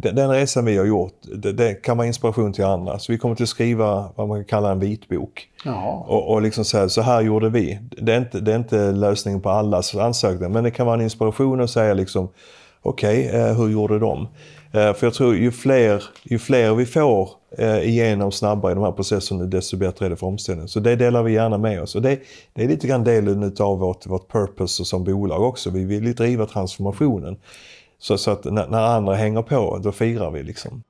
den, resan vi har gjort, det, det, kan vara inspiration till andra. Så vi kommer att skriva vad man kan kalla en vitbok. Och, och liksom säga, så här gjorde vi. Det är inte, det är inte lösningen på allas ansökningar, men det kan vara en inspiration att säga liksom, okej, okay, eh, hur gjorde de? Eh, för jag tror ju fler, ju fler vi får eh, igenom snabbare i de här processerna, desto bättre är det för omställningen. Så det delar vi gärna med oss. Och det, det är lite grann delen av vårt, vårt purpose som bolag också. Vi vill driva transformationen. Så, så att när, när, andra hänger på, då firar vi liksom.